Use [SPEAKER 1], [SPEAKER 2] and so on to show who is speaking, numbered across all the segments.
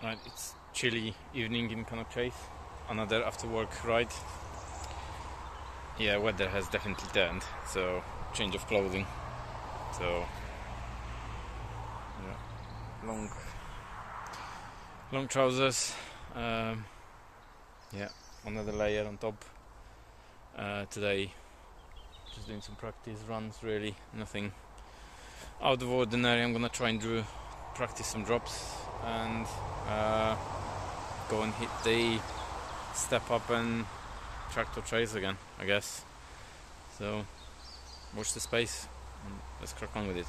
[SPEAKER 1] Right, it's chilly evening in Cannock Chase. Another after work ride. Yeah, weather has definitely turned, so change of clothing. So yeah, long long trousers. Um, yeah, another layer on top. Uh, today, just doing some practice runs. Really, nothing out of ordinary. I'm gonna try and do practice some drops and uh, go and hit the step up and tractor trails again, I guess. So watch the space and let's crack on with it.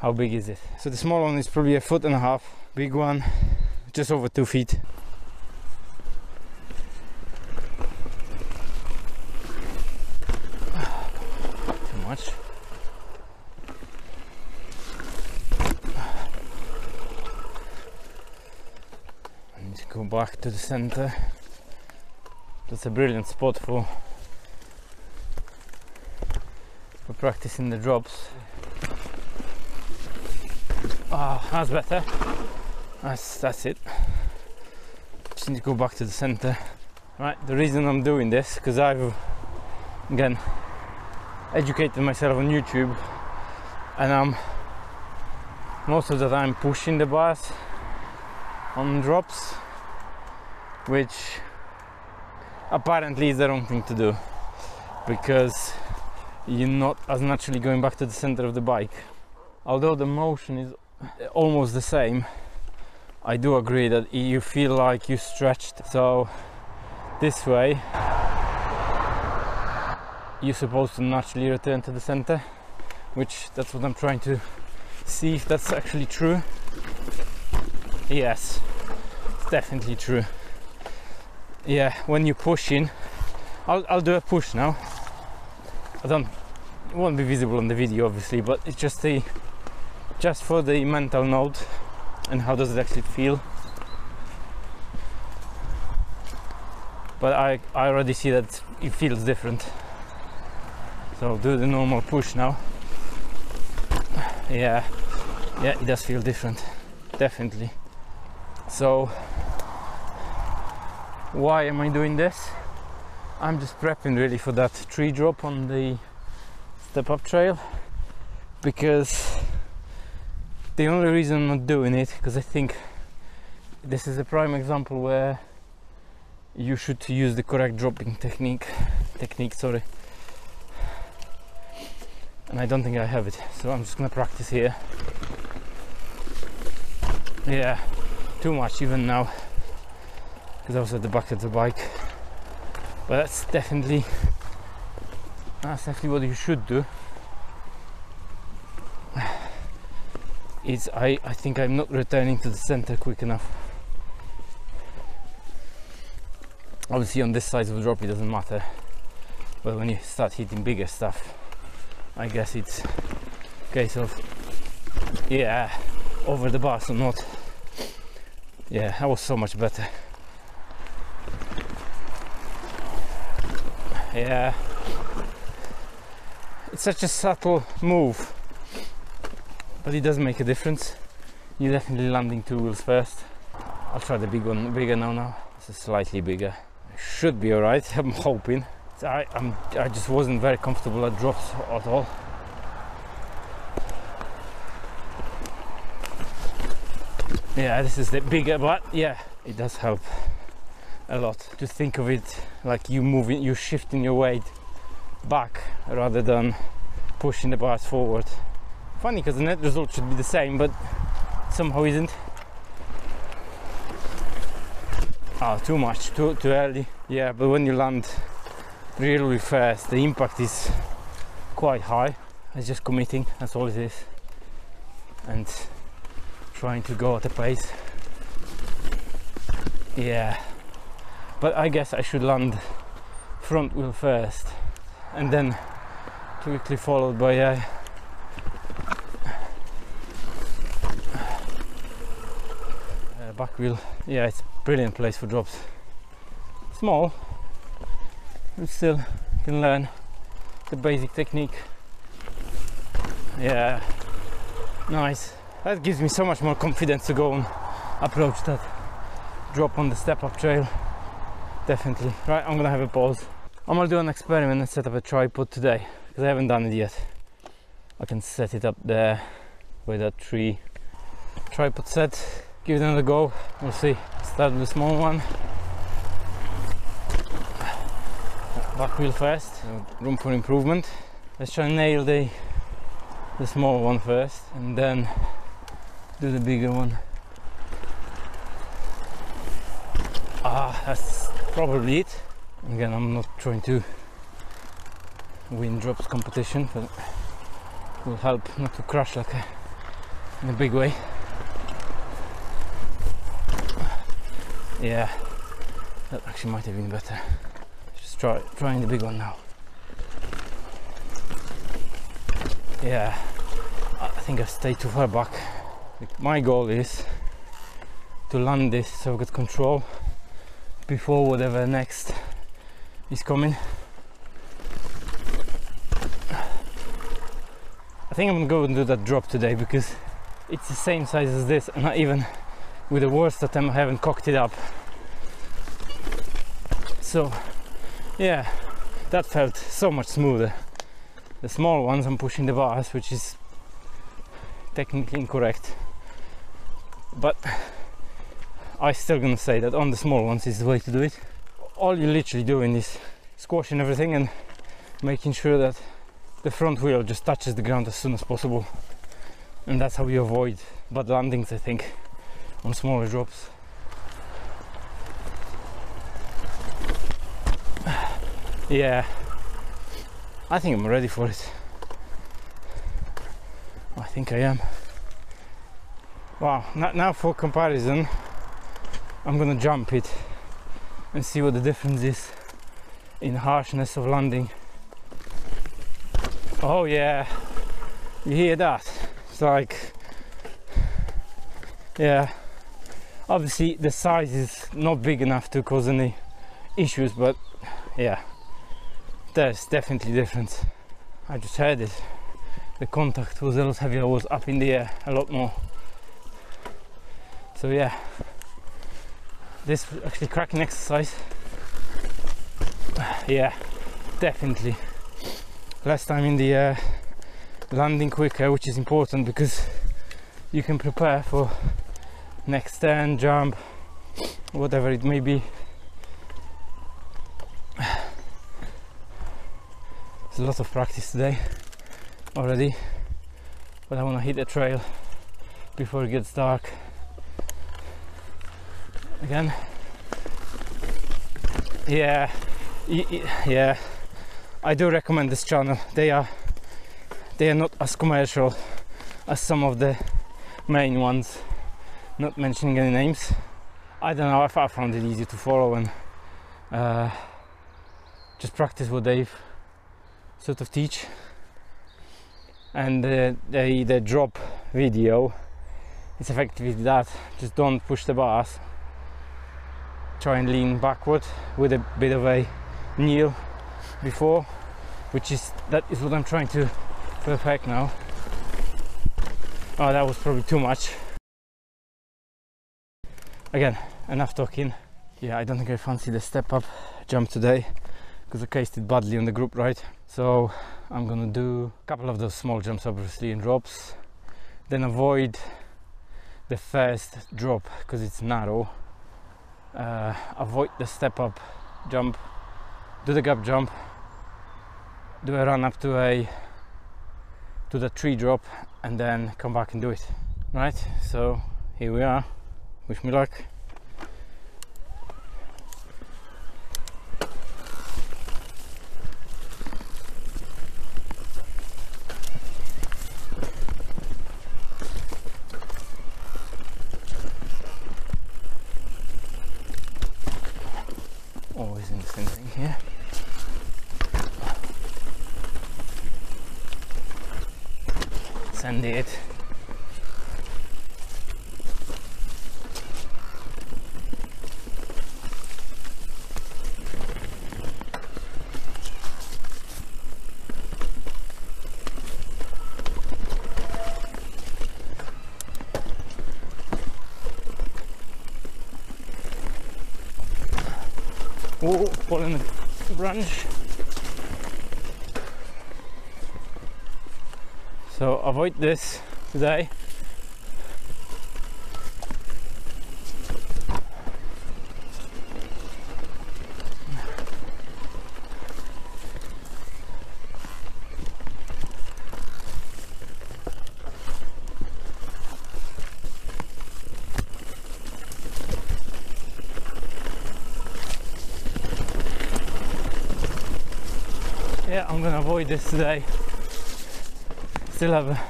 [SPEAKER 1] How big is it? So the small one is probably a foot and a half, big one just over two feet. Too much. I need to go back to the center. That's a brilliant spot for for practicing the drops. Ah, that's better. That's that's it. Just need to go back to the center. Right, the reason I'm doing this because I've again educated myself on YouTube and I'm most of the time pushing the bars on drops which apparently is the wrong thing to do because you're not as naturally going back to the center of the bike. Although the motion is almost the same I do agree that you feel like you stretched so this way you're supposed to naturally return to the center which that's what I'm trying to see if that's actually true. Yes it's definitely true yeah when you push in I'll, I'll do a push now. I don't it won't be visible on the video obviously but it's just the just for the mental note and how does it actually feel. But I, I already see that it feels different. So I'll do the normal push now. Yeah yeah it does feel different definitely. So why am I doing this? I'm just prepping really for that tree drop on the step up trail because the only reason I'm not doing it because I think this is a prime example where you should use the correct dropping technique technique sorry. And I don't think I have it so I'm just gonna practice here. Yeah too much even now because I was at the back of the bike. But that's definitely that's definitely what you should do. Is I, I think I'm not returning to the center quick enough. Obviously on this size of the drop it doesn't matter. But when you start hitting bigger stuff I guess it's a case of yeah over the bars or not. Yeah that was so much better yeah. It's such a subtle move but it does make a difference. You're definitely landing two wheels first. I'll try the big one bigger now now. This is slightly bigger. Should be all right i'm hoping. I, I'm, I just wasn't very comfortable at drops at all. Yeah this is the bigger but yeah it does help a lot to think of it like you moving you shifting your weight back rather than pushing the bars forward funny because the net result should be the same but somehow isn't oh, too much, too, too early. Yeah, but when you land really fast, the impact is quite high. It's just committing, that's all it is. And trying to go at a pace. Yeah, but I guess I should land front wheel first and then quickly followed by a back wheel. Yeah, it's a brilliant place for drops. Small, we still can learn the basic technique. Yeah, nice. That gives me so much more confidence to go and approach that drop on the step up trail. Definitely. Right, I'm gonna have a pause. I'm gonna do an experiment and set up a tripod today because I haven't done it yet. I can set it up there with a tree tripod set. Give it another go. We'll see. Start with the small one. Back wheel first. Room for improvement. Let's try and nail the the small one first and then do the bigger one. Ah, that's probably it. Again, I'm not trying to win drops competition, but it will help not to crash like a, in a big way. Yeah, that actually might have been better. Just try trying the big one now. Yeah, I think I stayed too far back. My goal is to land this so I've got control before whatever next is coming. I think I'm gonna go and do that drop today because it's the same size as this and not even with the worst attempt I haven't cocked it up. So yeah, that felt so much smoother. The small ones I'm pushing the bars which is technically incorrect but I still gonna say that on the small ones is the way to do it. All you're literally doing is squashing everything and making sure that the front wheel just touches the ground as soon as possible. And that's how you avoid bad landings, I think, on smaller drops. Yeah, I think I'm ready for it. I think I am. Wow, now for comparison, I'm gonna jump it and see what the difference is in harshness of landing. Oh yeah, you hear that? It's like, yeah, obviously the size is not big enough to cause any issues, but yeah, there's definitely difference. I just heard it. The contact was a lot heavier, was up in the air a lot more. So yeah, this actually cracking exercise. Yeah definitely. Less time in the air landing quicker which is important because you can prepare for next turn jump whatever it may be. It's a lot of practice today already but I want to hit the trail before it gets dark again. Yeah, yeah, I do recommend this channel. They are they are not as commercial as some of the main ones. Not mentioning any names. I don't know if I found it easy to follow and uh, just practice what they've sort of teach. And uh, they the drop video It's effectively that. Just don't push the bars try and lean backward with a bit of a kneel before which is that is what I'm trying to perfect now. Oh that was probably too much. Again enough talking. Yeah I don't think I fancy the step up jump today because I cased it badly on the group right? So I'm gonna do a couple of those small jumps obviously in drops. Then avoid the first drop because it's narrow uh, avoid the step up jump. Do the gap jump. Do a run up to a to the tree drop and then come back and do it. Right? So here we are. Wish me luck indeed. Oh, pulling the branch. So avoid this today. Yeah, I'm gonna avoid this today. Still have a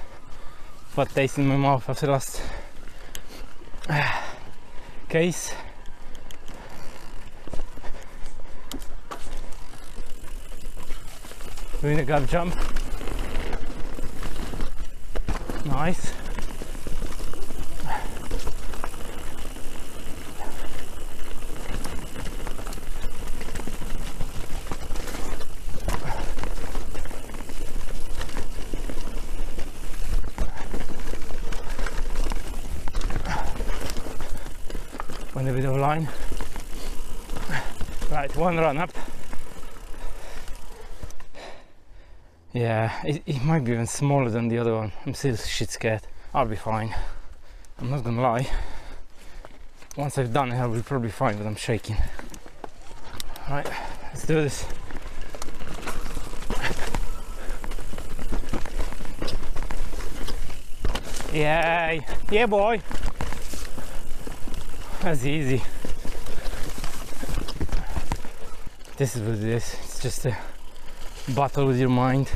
[SPEAKER 1] bad taste in my mouth after last case. Doing a gap jump. Nice. On a bit of line. Right, one run up. Yeah, it, it might be even smaller than the other one. I'm still shit scared. I'll be fine. I'm not gonna lie. Once I've done it, I'll be probably fine, but I'm shaking. Alright, let's do this. Yay! Yeah, boy! That's easy. This is what it is. It's just a battle with your mind.